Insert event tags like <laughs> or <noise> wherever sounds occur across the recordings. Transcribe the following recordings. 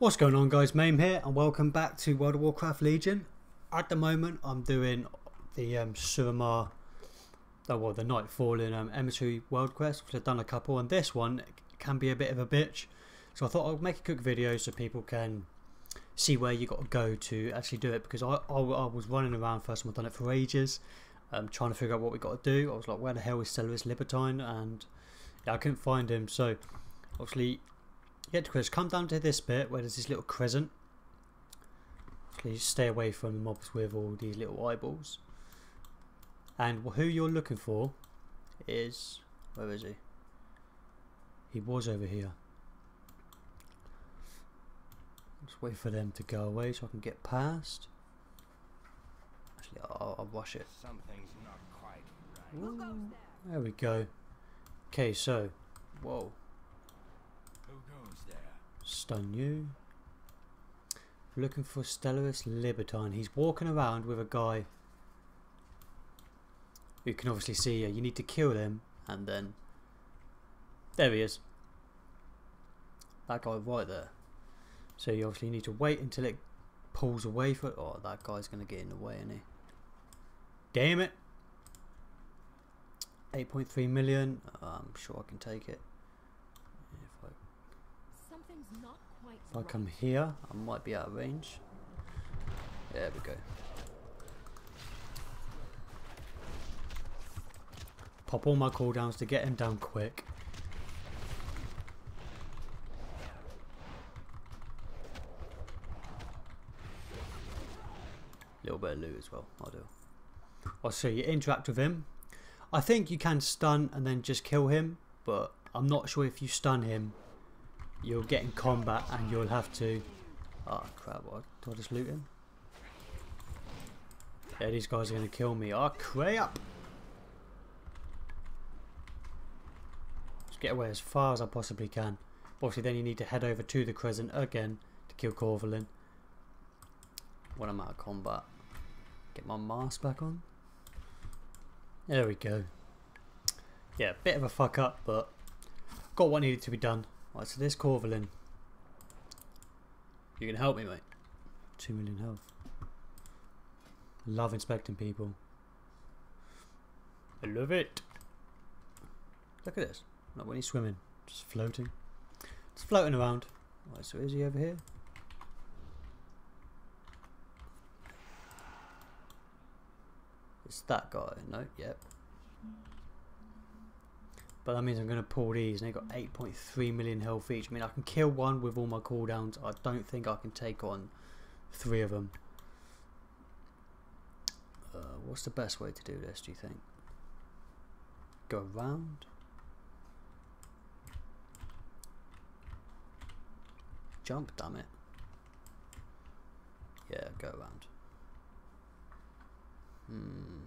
What's going on guys, Maim here and welcome back to World of Warcraft Legion. At the moment I'm doing the um, Suramar, oh well the Nightfallen um, Emissary World Quest, which I've done a couple and this one can be a bit of a bitch. So I thought I'd make a quick video so people can see where you got to go to actually do it because I, I, I was running around first time I've done it for ages um, trying to figure out what we got to do. I was like where the hell is Stelleris Libertine and yeah, I couldn't find him so obviously get to Chris, come down to this bit where there's this little crescent. Please stay away from the mobs with all these little eyeballs. And who you're looking for is where is he? He was over here. Just wait for them to go away so I can get past. Actually, I'll, I'll rush it. Something's not quite right. Ooh, there we go. Okay, so, whoa, Who goes there? Stun you. Looking for Stelleris Libertine. He's walking around with a guy. You can obviously see you. You need to kill him, and then there he is. That guy right there. So you obviously need to wait until it pulls away for Oh, that guy's going to get in the way, isn't he? Damn it! 8.3 million. I'm sure I can take it. If I Something's not quite if I come here, I might be out of range. There we go. Pop all my cooldowns to get him down quick. Little bit of loot as well, I'll do. I'll see you interact with him. I think you can stun and then just kill him, but I'm not sure if you stun him you'll get in combat and you'll have to oh crap what? Do I just loot him? Yeah these guys are gonna kill me. Oh crap! Just get away as far as I possibly can. Obviously then you need to head over to the crescent again to kill Corvalin when I'm out of combat get my mask back on. There we go. Yeah bit of a fuck up but got what needed to be done Right, so this Corvalin. You can help me, mate. Two million health. Love inspecting people. I love it. Look at this. Not when he's swimming, just floating. Just floating around. Right, so is he over here? It's that guy. No, yep. But that means I'm going to pull these and they've got 8.3 million health each. I mean, I can kill one with all my cooldowns. I don't think I can take on three of them. Uh, what's the best way to do this, do you think? Go around? Jump, damn it. Yeah, go around. Hmm.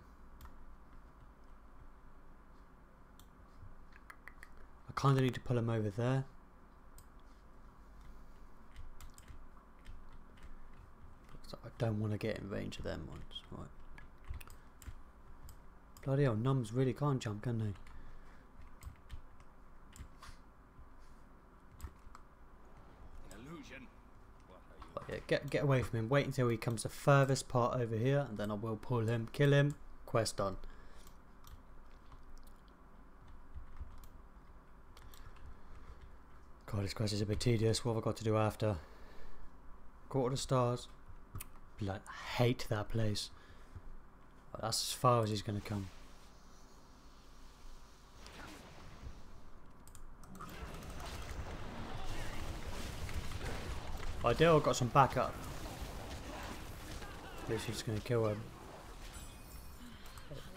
Kind of need to pull him over there. So I don't want to get in range of them ones. Right. Bloody hell, numbs really can't jump, can they? An illusion? What are you? But yeah, get get away from him. Wait until he comes the furthest part over here, and then I will pull him, kill him. Quest done. God, this quest is a bit tedious. What have I got to do after? Court of Stars. Blood, I hate that place. That's as far as he's going to come. I Ideal, I've got some backup. This is going to kill him.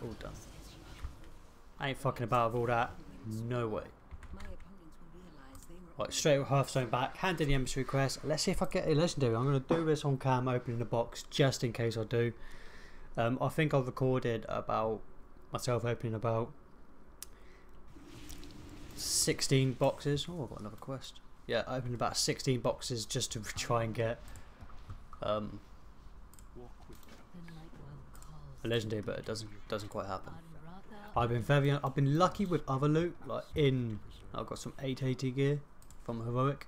All done. I ain't fucking about with all that. No way. My opponents will realize they were Right, straight with Hearthstone back, hand in the emissary request. Let's see if I get a legendary. I'm going to do this on cam, opening the box, just in case I do. Um, I think I've recorded about myself opening about 16 boxes. Oh, I've got another quest. Yeah, I opened about 16 boxes just to <laughs> try and get um, a legendary, but it doesn't doesn't quite happen. I've been very, I've been lucky with other loot. Like in, I've got some 880 gear from heroic,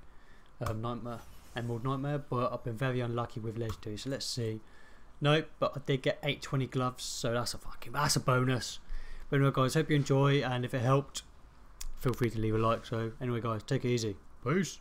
um, nightmare, Emerald Nightmare, but I've been very unlucky with Legendary, so let's see. Nope, but I did get 820 gloves, so that's a fucking, that's a bonus. But anyway guys, hope you enjoy, and if it helped, feel free to leave a like. So anyway guys, take it easy. Peace.